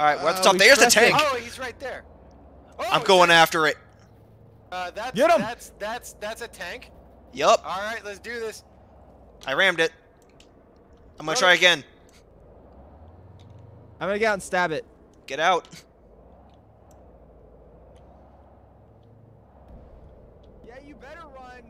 Alright, we're at the uh, top. Uh, There's the tank! Oh, he's right there. Oh, I'm going after it. Uh, that's, Get 'em! That's that's that's a tank. Yup, All right, let's do this. I rammed it. I'm gonna try oh. again. I'm gonna get out and stab it. Get out. Yeah, you better run.